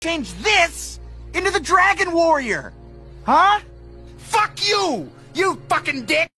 change this into the Dragon Warrior? Huh? Fuck you! You fucking dick!